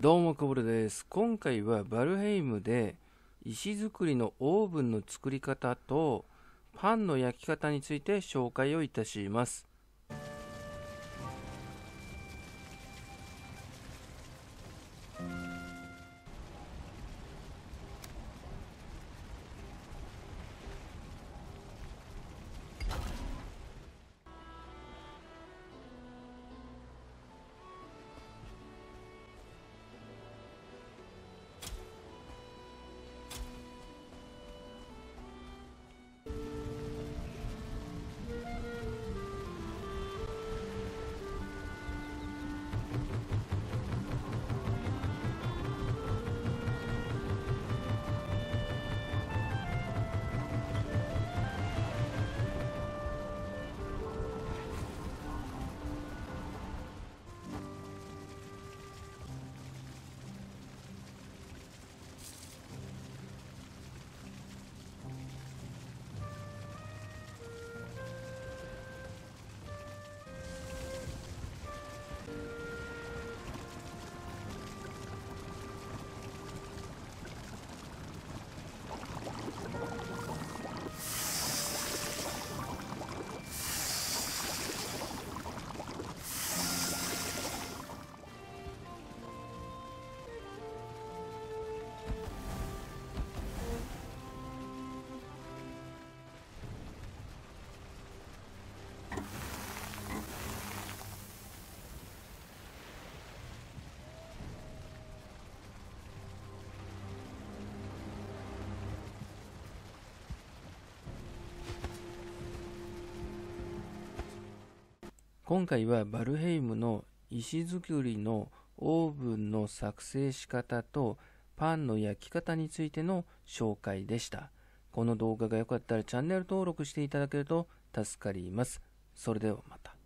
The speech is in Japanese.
どうもこぼれです。今回はバルヘイムで石造りのオーブンの作り方とパンの焼き方について紹介をいたします。今回はバルヘイムの石造りのオーブンの作成仕方とパンの焼き方についての紹介でした。この動画が良かったらチャンネル登録していただけると助かります。それではまた。